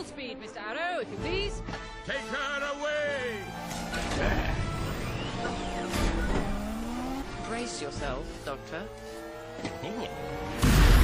Full speed, Mr. Arrow, if you please. Take her away! Brace yourself, Doctor. Oh.